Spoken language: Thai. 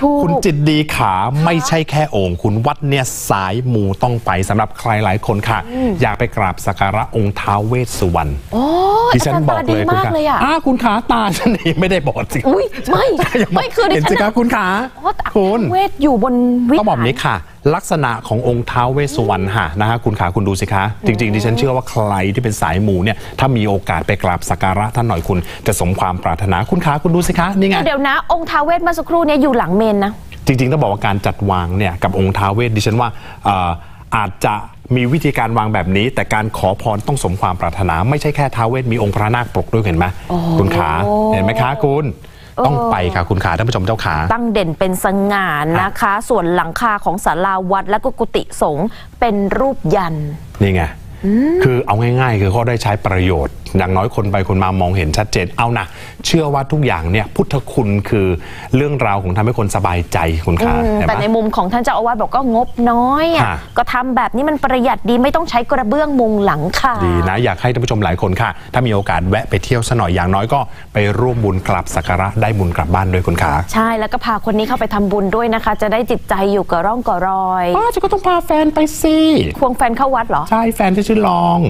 ถูกคุณจิตดีขาไม่ใช่แค่โอ่งคุณวัดเนี่ยสายมูต้องไปสำหรับใครหลายคนค่ะ อยากไปกราบสักการะองค์ท้าวเวสสุวรรณโอ้ยดิฉันบอกเลยาคุณมากขาเลยอะอ้าคุณขาตาฉันนี่ไม่ได้บอดสิอุ้ยไม่อย่าาไม่คือดิเห็นฉัสินคะอะคุณขาโอ้แต่คุณเวทอยู่บนวิต้องบอกหารนี้ค่ะ ลักษณะขององค์ท้าวเวสสุวรรณค่ะนะฮะคุณขาคุณดูสิคะ จริงๆดิฉันเชื่อว่าใครที่เป็นสายมูเนี่ยถ้ามีโอกาสไปกราบสักการะท่านหน่อยคุณจะสมความปรารถนาคุณขาคุณดูสิคะนี่ไงเดี๋ยวนะ องค์ท้าวเวทเมื่อสักครู่เนี่ยอยู่หลังเมนนะจริงๆต้องบอกว่าการจัดวางเนี่ยกับองค์ท้าวเวสดิฉันว่าเอ่ออาจจะมีวิธีการวางแบบนี้ แต่การขอพรต้องสมความปรารถนา ไม่ใช่แค่ท้าวเวสมีองค์พระนาคปกด้วยเห็นไหมคุณขาเห็นไหมคะคุณ ต้องไปค่ะคุณขาท่านผู้ชมเจ้าขา ตั้งเด่นเป็นสง่านะคะ ส่วนหลังคาของศาลาวัดและก็กุฏิสงฆ์เป็นรูปยันต์นี่ไง คือเอาง่ายๆ คือเขาได้ใช้ประโยชน์อย่างน้อยคนไปคนมามองเห็นชัดเจนเอานะเชื่อว่าทุกอย่างเนี่ยพุทธคุณคือเรื่องราวของทำให้คนสบายใจคุณขาอืมเห็นแต่ไหมในมุมของท่านเจ้าอาวาสบอกก็งบน้อยอะค่ะก็ทำแบบนี้มันประหยัดดีไม่ต้องใช้กระเบื้องมุงหลังคาดีนะ อยากให้ท่านผู้ชมหลายคนค่ะ ถ้ามีโอกาสแวะไปเที่ยวซะหน่อยอย่างน้อยก็ไปร่วมบุญกลับสักการะได้บุญกลับบ้านด้วยคุณขาใช่แล้วก็พาคนนี้เข้าไปทำบุญด้วยนะคะ จะได้จิตใจอยู่กับร่องกับรอยป้าจะก็ต้องพาแฟนไปสิควงแฟนเข้าวัดเหรอใช่แฟนที่ชื่อลอง